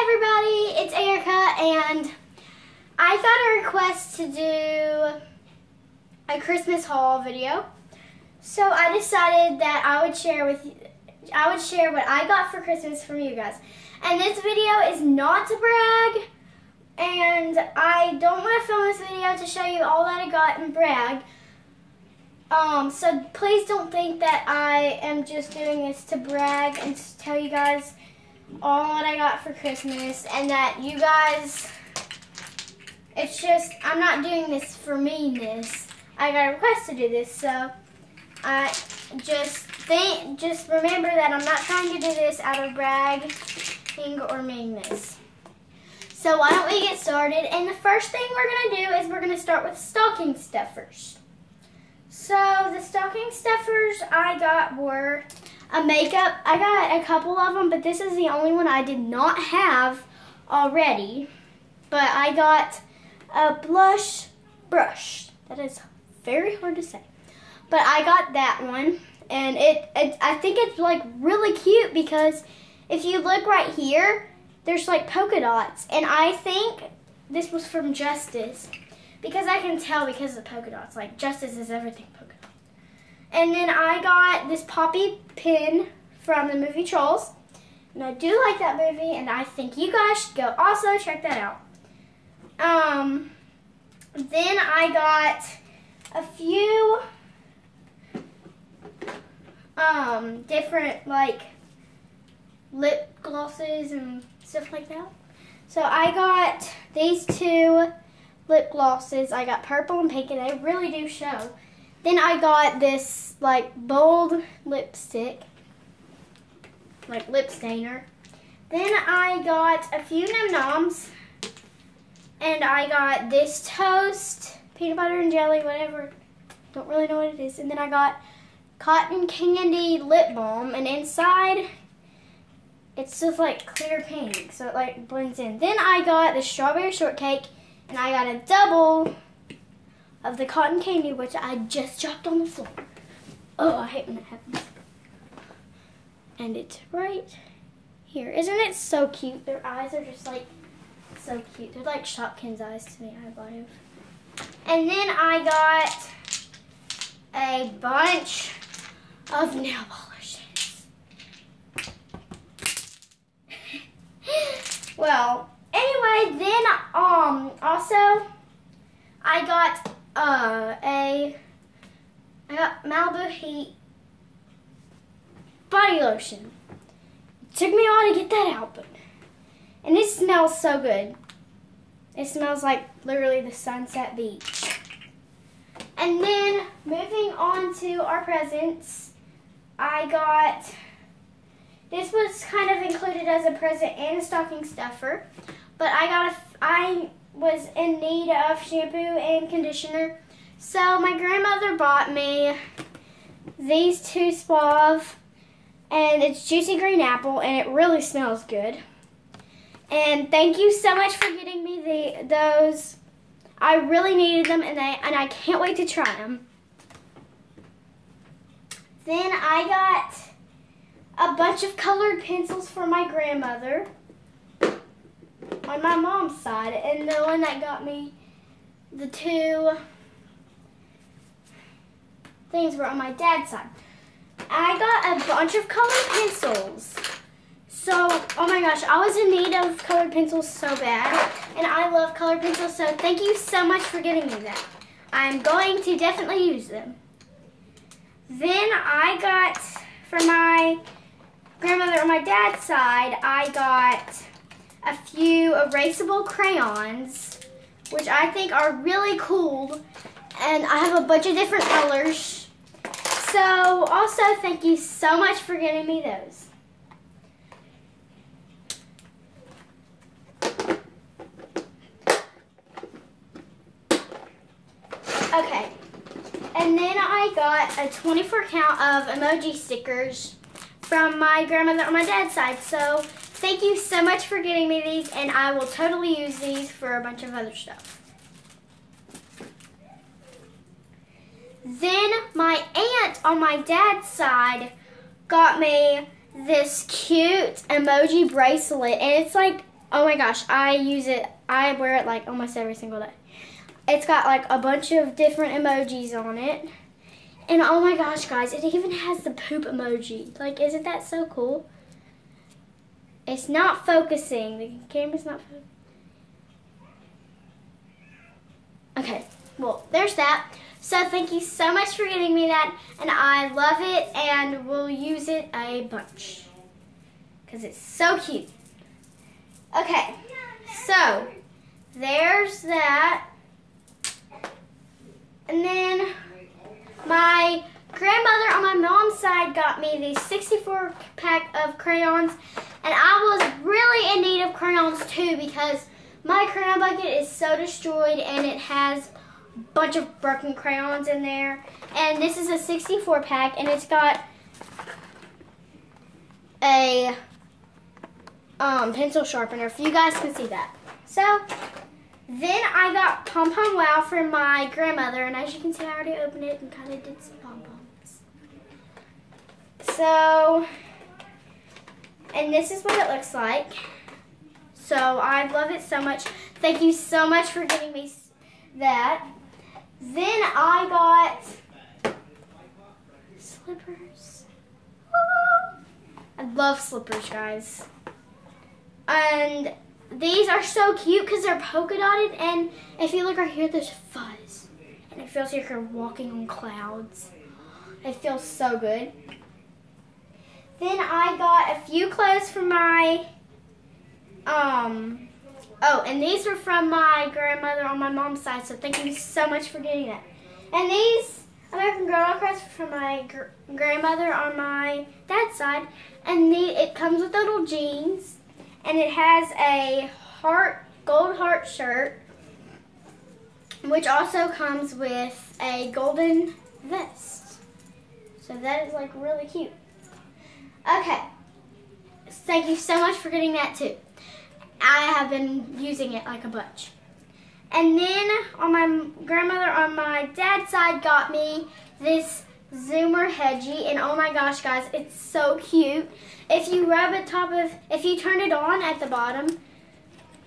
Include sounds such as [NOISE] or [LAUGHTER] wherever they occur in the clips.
everybody, it's Erica and I got a request to do a Christmas haul video. So I decided that I would share with you, I would share what I got for Christmas from you guys. And this video is not to brag and I don't want to film this video to show you all that I got and brag. Um, so please don't think that I am just doing this to brag and to tell you guys all what I got for Christmas and that you guys, it's just, I'm not doing this for meanness. I got a request to do this, so I just think, just remember that I'm not trying to do this out of bragging or meanness. So why don't we get started? And the first thing we're going to do is we're going to start with stocking stuffers. So the stocking stuffers I got were a makeup. I got a couple of them, but this is the only one I did not have already. But I got a blush brush. That is very hard to say. But I got that one, and it, it I think it's like really cute because if you look right here, there's like polka dots, and I think this was from Justice because I can tell because of the polka dots. Like Justice is everything. And then I got this poppy pin from the movie Trolls. And I do like that movie, and I think you guys should go also check that out. Um, then I got a few um, different like lip glosses and stuff like that. So I got these two lip glosses. I got purple and pink, and they really do show. Then I got this like bold lipstick, like lip stainer. Then I got a few Num Noms, and I got this toast, peanut butter and jelly, whatever. Don't really know what it is. And then I got cotton candy lip balm, and inside it's just like clear pink, so it like blends in. Then I got the strawberry shortcake, and I got a double of the cotton candy, which I just dropped on the floor. Oh, I hate when that happens. And it's right here. Isn't it so cute? Their eyes are just like so cute. They're like Shopkins eyes to me, I believe. And then I got a bunch of nail polishes. [LAUGHS] well, anyway, then um also I got uh a I got Malibu Heat body lotion. It took me a while to get that out, but and it smells so good. It smells like literally the Sunset Beach. And then moving on to our presents, I got this was kind of included as a present and a stocking stuffer, but I got a I was in need of shampoo and conditioner. So my grandmother bought me these two Suave and it's juicy green apple and it really smells good. And thank you so much for getting me the those. I really needed them and they and I can't wait to try them. Then I got a bunch of colored pencils for my grandmother on my mom's side and the one that got me the two things were on my dad's side. I got a bunch of colored pencils. So, oh my gosh, I was in need of colored pencils so bad, and I love colored pencils, so thank you so much for getting me that. I'm going to definitely use them. Then I got, for my grandmother on my dad's side, I got a few erasable crayons, which I think are really cool. And I have a bunch of different colors. So also thank you so much for getting me those. Okay, and then I got a 24 count of emoji stickers from my grandmother on my dad's side. So Thank you so much for getting me these, and I will totally use these for a bunch of other stuff. Then my aunt on my dad's side got me this cute emoji bracelet, and it's like oh my gosh, I use it. I wear it like almost every single day. It's got like a bunch of different emojis on it. And oh my gosh, guys, it even has the poop emoji. Like, isn't that so cool? It's not focusing. The camera's not focusing. Okay, well, there's that. So thank you so much for getting me that. And I love it and we'll use it a bunch. Because it's so cute. Okay, so there's that. And then my grandmother on my mom's side got me the 64 pack of crayons. And I was really in need of crayons too because my crayon bucket is so destroyed and it has a bunch of broken crayons in there. And this is a 64 pack and it's got a um, pencil sharpener if you guys can see that. So then I got Pom Pom Wow from my grandmother, and as you can see, I already opened it and kind of did some pom poms. So, and this is what it looks like. So I love it so much. Thank you so much for giving me that. Then I got slippers. Ah! I love slippers, guys. And these are so cute because they're polka dotted and if you look right here, there's fuzz. And it feels like you're walking on clouds. It feels so good. Then I got a few clothes from my, um, oh, and these were from my grandmother on my mom's side, so thank you so much for getting that. And these American Girl clothes from my gr grandmother on my dad's side, and the, it comes with little jeans and it has a heart gold heart shirt which also comes with a golden vest so that is like really cute okay thank you so much for getting that too I have been using it like a bunch and then on my grandmother on my dad's side got me this Zoomer Hedgie, and oh my gosh, guys, it's so cute. If you rub it top of, if you turn it on at the bottom,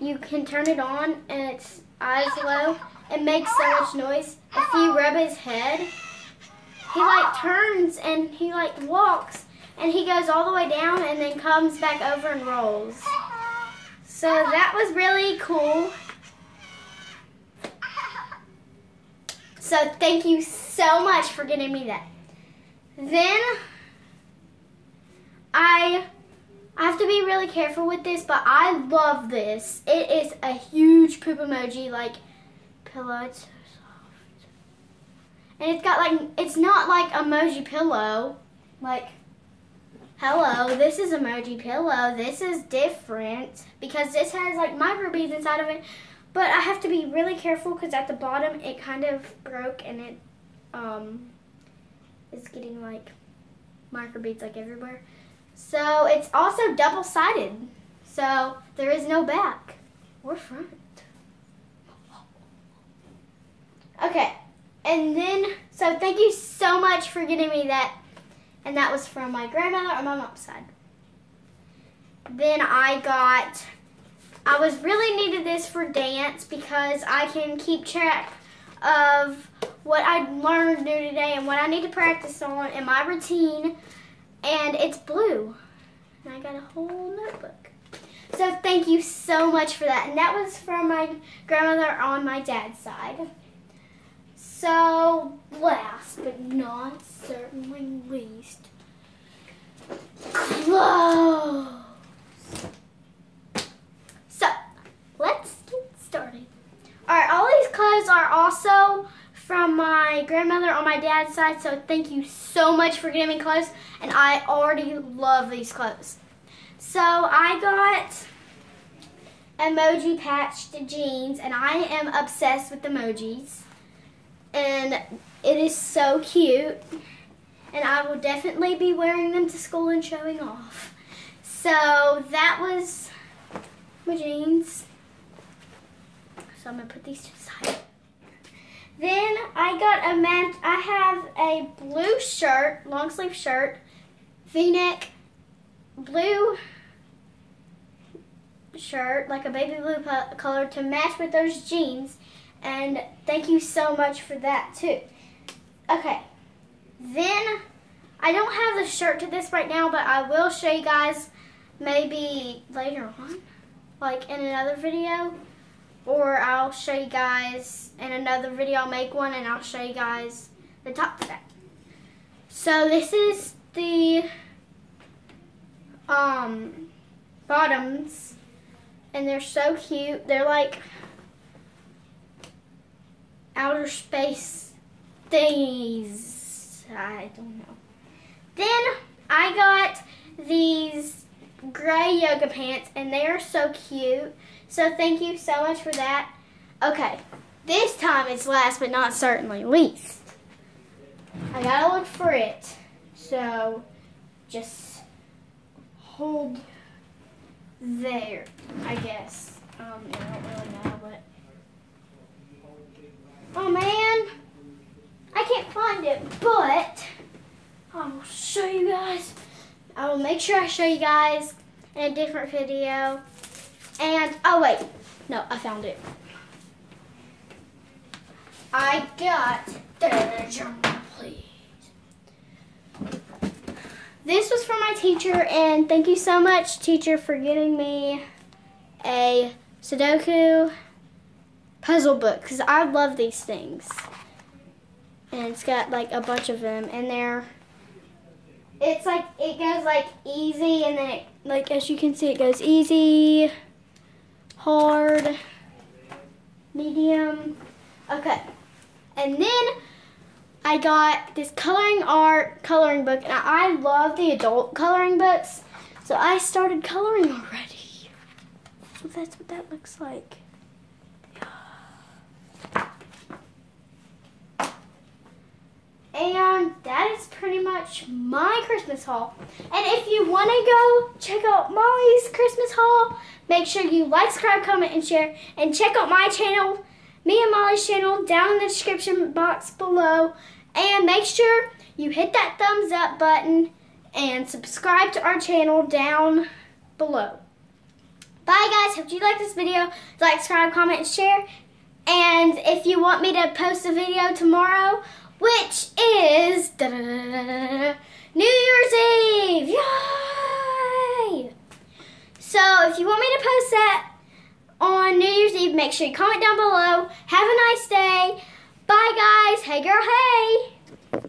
you can turn it on and it's eyes low. It makes so much noise. If you rub his head, he like turns and he like walks and he goes all the way down and then comes back over and rolls. So that was really cool. So thank you so much for getting me that. Then I I have to be really careful with this, but I love this. It is a huge poop emoji, like pillow. It's so soft. And it's got like, it's not like a emoji pillow. Like, hello, this is emoji pillow. This is different because this has like microbeads inside of it. But I have to be really careful because at the bottom it kind of broke and it um, is getting like microbeads like everywhere. So it's also double-sided. So there is no back or front. Okay, and then, so thank you so much for getting me that. And that was from my grandmother on my mom's side. Then I got, I was really needed this for dance because I can keep track of what I learned do today and what I need to practice on in my routine. And it's blue. And I got a whole notebook. So thank you so much for that. And that was from my grandmother on my dad's side. So last but not certainly least, clothes. So let's get started. All right, all these clothes are also from my grandmother on my dad's side, so thank you so much for getting me clothes, and I already love these clothes. So I got emoji patched jeans, and I am obsessed with emojis, and it is so cute, and I will definitely be wearing them to school and showing off. So that was my jeans. So I'm gonna put these to the side. Then I got a mat. I have a blue shirt, long sleeve shirt, V-neck, blue shirt, like a baby blue color to match with those jeans. And thank you so much for that too. Okay, then I don't have the shirt to this right now, but I will show you guys maybe later on, like in another video. Or I'll show you guys in another video, I'll make one and I'll show you guys the top to that. So this is the um, bottoms and they're so cute. They're like outer space things. I don't know. Then I got these gray yoga pants and they are so cute. So thank you so much for that. Okay, this time it's last but not certainly least. I gotta look for it. So just hold there, I guess. Um, I don't really know, but. Oh man, I can't find it, but I will show you guys. I will make sure I show you guys in a different video. And, oh wait, no, I found it. I got please. This was from my teacher, and thank you so much, teacher, for getting me a Sudoku puzzle book, because I love these things. And it's got like a bunch of them, and they're, it's like, it goes like easy, and then it, like as you can see, it goes easy, hard, medium. Okay. And then I got this coloring art coloring book, and I love the adult coloring books, so I started coloring already. So that's what that looks like. And that my Christmas haul. And if you want to go check out Molly's Christmas haul, make sure you like, subscribe, comment, and share. And check out my channel, me and Molly's channel down in the description box below. And make sure you hit that thumbs up button and subscribe to our channel down below. Bye guys, hope you like this video. Like, subscribe, comment, and share. And if you want me to post a video tomorrow, which is da -da -da New Year's Eve, yay! So if you want me to post that on New Year's Eve, make sure you comment down below. Have a nice day. Bye, guys. Hey, girl, hey.